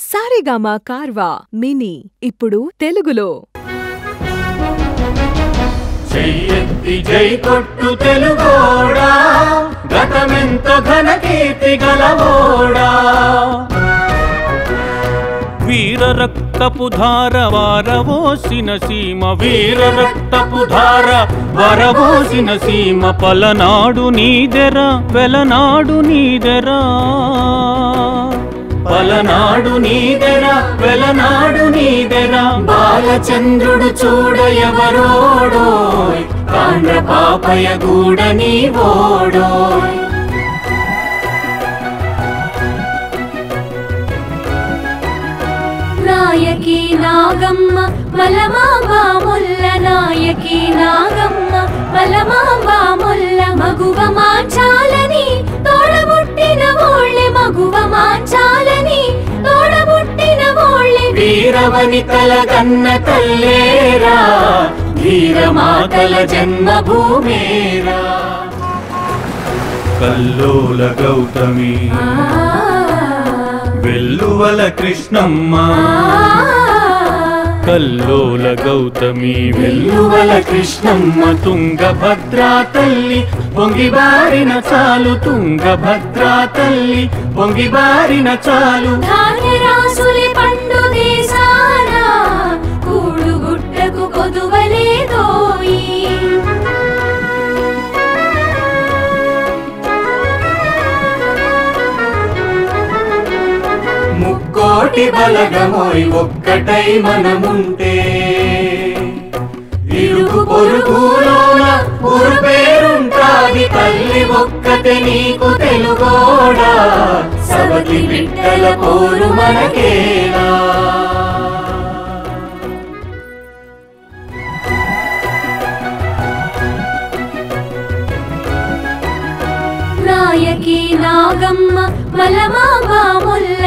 సారేగామా Carvaan mini ఇప్పుడు తెలుగులో. చెయ్యెత్తి జై కొట్టు తెలుగోడా గతమెంత ఘన కీర్తి గలవోడా. వీర రక్తపు ధార వారవోసిన సీమ వీర రక్తపు ధార వరవోసిన సీమ పలనాడు నీదెర వెలనాడు నీదెరా. పలనాడు నీదెరా వెలనాడు నీదెరా బాలచంద్రుడు చూడ ఎవరోడోయ్ కాండ్ర పాపయ గూడ నీవోడోయ్. నాయకి నాగమ్మ మలమా ముల్ల నాయకి నాగమ్మ. ఓళ్ళె వీరవనితల గన్న తల్లేరా వీరమాతల జన్మభూమేరా. కల్లోల గౌతమి వెల్లువల కృష్ణమ్మ. కల్లోల గౌతమి వెల్లువల కృష్ణమ్మ తుంగభద్రా తల్లి పొంగిబారిన చాలు తుంగభద్రా తల్లి పొంగిబారిన చాలు. ధాన్యరాశులి పండు ముక్కోటి బలగమోయ్ ఒక్కటై మనముంటే. ఇరుగు పొరుగులోన ఊరు పేరుంటాది తల్లి ఒక్కతే నీకు తెలుగోడా. సవతి బిడ్డల పోరు మనకేలా నాయకి నాగమ్మ మలమా బాముల్ల